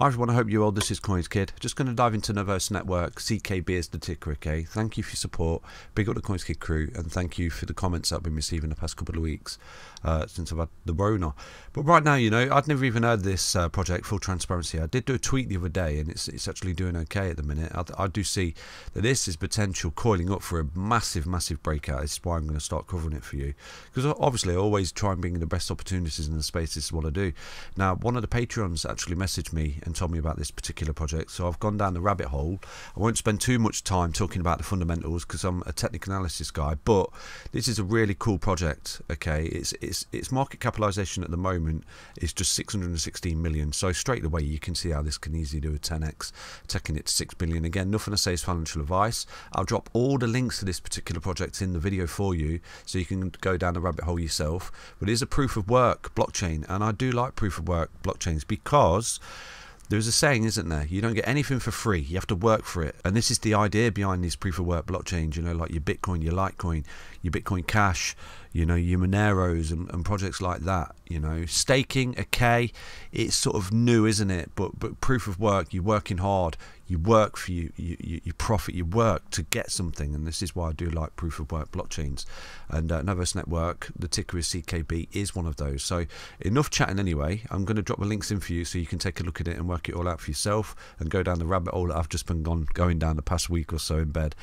Hi everyone, I hope you're well. This is Coins Kid. Just going to dive into Nervos Network. CKB is the ticker, okay? Thank you for your support. Big up the Coins Kid crew, and thank you for the comments I've been receiving the past couple of weeks uh, since I've had the Rona. But right now, you know, I'd never even heard this uh, project, full transparency. I did do a tweet the other day, and it's, it's actually doing okay at the minute. I, I do see that this is potential coiling up for a massive, massive breakout. This is why I'm going to start covering it for you. Because obviously, I always try and bring the best opportunities in the space. This is what I do. Now, one of the Patreons actually messaged me and told me about this particular project. So I've gone down the rabbit hole. I won't spend too much time talking about the fundamentals because I'm a technical analysis guy, but this is a really cool project. Okay, it's its its market capitalization at the moment is just 616 million. So straight away you can see how this can easily do a 10x, taking it to 6 billion. Again, nothing I say is financial advice. I'll drop all the links to this particular project in the video for you, so you can go down the rabbit hole yourself. But it is a proof of work blockchain, and I do like proof of work blockchains because there's a saying, isn't there? You don't get anything for free. You have to work for it. And this is the idea behind these proof of work blockchains, you know, like your Bitcoin, your Litecoin, your Bitcoin Cash, you know, your Moneros and, and projects like that. You know, staking, okay, it's sort of new, isn't it? But but proof of work, you're working hard, you work for you, you, you, profit, you work to get something. And this is why I do like proof of work blockchains. And uh, Nervos Network, the ticker is CKB, is one of those. So enough chatting anyway. I'm going to drop the links in for you so you can take a look at it and work it all out for yourself and go down the rabbit hole that I've just been gone, going down the past week or so in bed.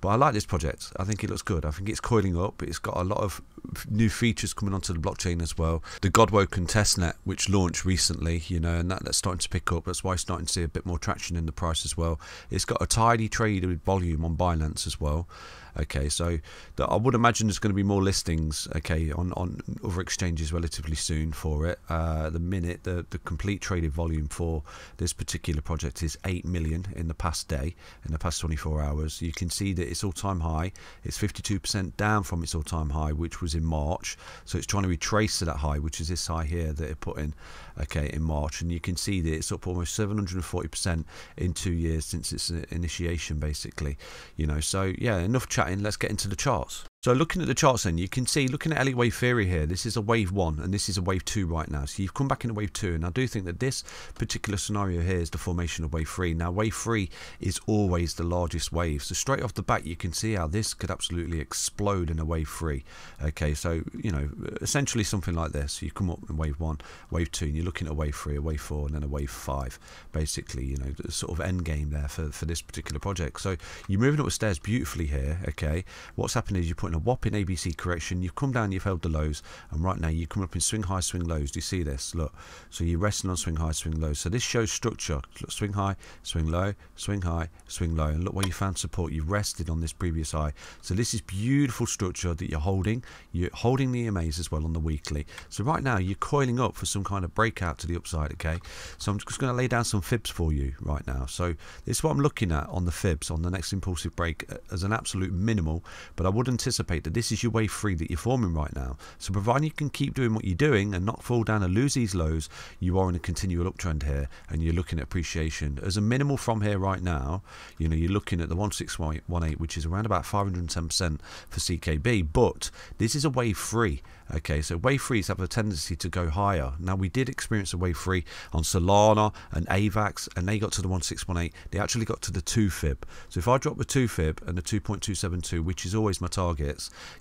But I like this project. I think it looks good. I think it's coiling up. It's got a lot of new features coming onto the blockchain as well. The Godwoken testnet, which launched recently, you know, and that, that's starting to pick up. That's why it's starting to see a bit more traction in the price as well. It's got a tidy traded volume on Binance as well. Okay, so the, I would imagine there's going to be more listings. Okay, on, on other exchanges relatively soon for it. Uh, the minute the the complete traded volume for this particular project is eight million in the past day, in the past 24 hours. You can see that its all-time high. It's 52% down from its all-time high, which was in March. So it's trying to retrace to that high, which is this high here that it put in. Okay, in March, and you can see that it's up almost 740% in two years since its initiation, basically. You know, so yeah, enough chatting. Let's get into the charts. So looking at the charts then, you can see, looking at Elliott Wave Theory here, this is a Wave 1 and this is a Wave 2 right now. So you've come back into Wave 2 and I do think that this particular scenario here is the formation of Wave 3. Now Wave 3 is always the largest wave. So straight off the bat you can see how this could absolutely explode in a Wave 3. Okay, so, you know, essentially something like this. You come up in Wave 1, Wave 2 and you're looking at a Wave 3, a Wave 4 and then a Wave 5. Basically, you know, the sort of end game there for, for this particular project. So you're moving up the stairs beautifully here, okay. What's happening is you're putting a whopping ABC correction. You've come down, you've held the lows, and right now you come up in swing high, swing lows. Do you see this? Look, so you're resting on swing high, swing low. So this shows structure. Look, swing high, swing low, swing high, swing low, and look where you found support. You've rested on this previous high. So this is beautiful structure that you're holding. You're holding the EMAs as well on the weekly. So right now you're coiling up for some kind of breakout to the upside. Okay, so I'm just going to lay down some fibs for you right now. So this is what I'm looking at on the fibs on the next impulsive break as an absolute minimal, but I would anticipate that this is your wave three that you're forming right now. So providing you can keep doing what you're doing and not fall down and lose these lows, you are in a continual uptrend here and you're looking at appreciation. As a minimal from here right now, you know, you're looking at the 1618, which is around about 510% for CKB, but this is a wave three. Okay, so wave threes have a tendency to go higher. Now we did experience a wave three on Solana and AVAX, and they got to the 1618. They actually got to the two fib. So if I drop the two fib and the 2.272, which is always my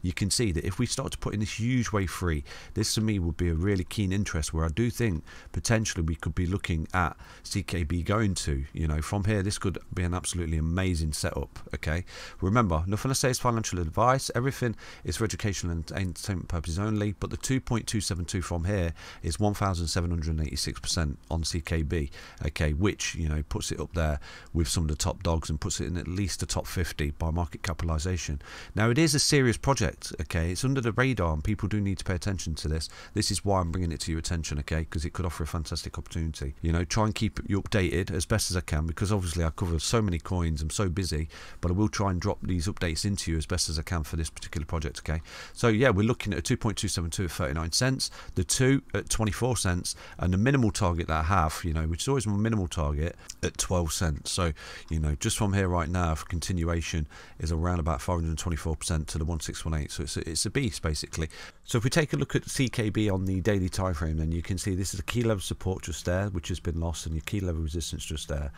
you can see that if we start to put in this huge wave three, this to me would be a really keen interest where I do think potentially we could be looking at CKB going to, you know, from here, this could be an absolutely amazing setup. Okay, remember, nothing I say is financial advice, everything is for educational and entertainment purposes only, but the 2.272 from here is 1,786% on CKB, okay, which, you know, puts it up there with some of the top dogs and puts it in at least the top 50 by market capitalization. Now, it is a serious project, okay? It's under the radar and people do need to pay attention to this. This is why I'm bringing it to your attention, okay? Because it could offer a fantastic opportunity. You know, try and keep you updated as best as I can because obviously I cover so many coins. I'm so busy, but I will try and drop these updates into you as best as I can for this particular project, okay? So, yeah, we're looking at a 2.272 at 39 cents, the 2 at 24 cents, and the minimal target that I have, you know, which is always my minimal target at 12 cents. So, you know, just from here right now, for continuation is around about 524% to the the 1618. So it's a, it's a beast basically. So if we take a look at CKB on the daily time frame, then you can see this is a key level support just there, which has been lost, and your key level resistance just there.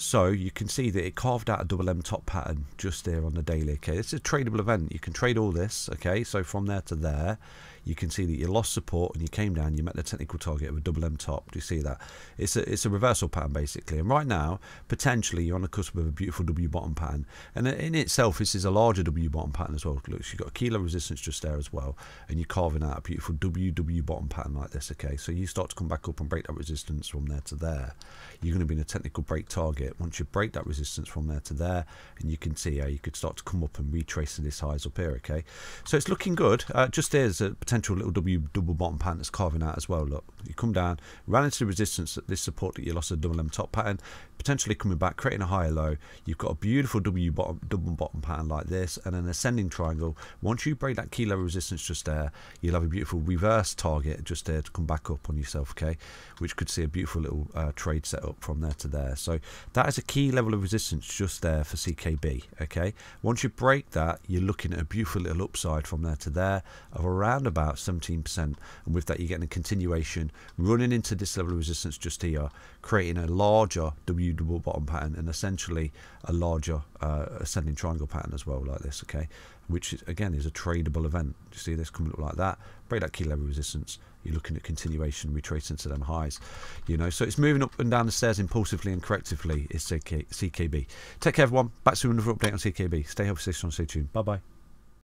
So you can see that it carved out a double M top pattern just there on the daily. Okay, it's a tradable event. You can trade all this. Okay, so from there to there, you can see that you lost support and you came down. You met the technical target of a double M top. Do you see that? It's a it's a reversal pattern basically. And right now, potentially you're on the cusp of a beautiful W bottom pattern. And in itself, this is a larger W bottom pattern as well. Look, you've got a kilo resistance just there as well, and you're carving out a beautiful W W bottom pattern like this. Okay, so you start to come back up and break that resistance from there to there. You're going to be in a technical break target once you break that resistance from there to there and you can see how you could start to come up and retrace this highs up here okay? So it's looking good. Uh, just there's a potential little W double bottom pattern that's carving out as well. Look you come down ran into the resistance at this support that you lost a double M top pattern potentially coming back creating a higher low you've got a beautiful W bottom double bottom pattern like this and an ascending triangle once you break that key level resistance just there you'll have a beautiful reverse target just there to come back up on yourself okay which could see a beautiful little uh, trade setup from there to there so that is a key level of resistance just there for CKB. Okay, once you break that, you're looking at a beautiful little upside from there to there of around about 17%. And with that, you're getting a continuation running into this level of resistance just here, creating a larger W double bottom pattern and essentially a larger uh, ascending triangle pattern as well, like this. Okay, which is, again is a tradable event. You see this coming up like that, break that key level resistance. You're looking at continuation, retracing to them highs. You know, so it's moving up and down the stairs impulsively and correctively. Is CK, CKB. Take care, everyone. Back to another update on CKB. Stay healthy, stay strong, stay tuned. Bye bye.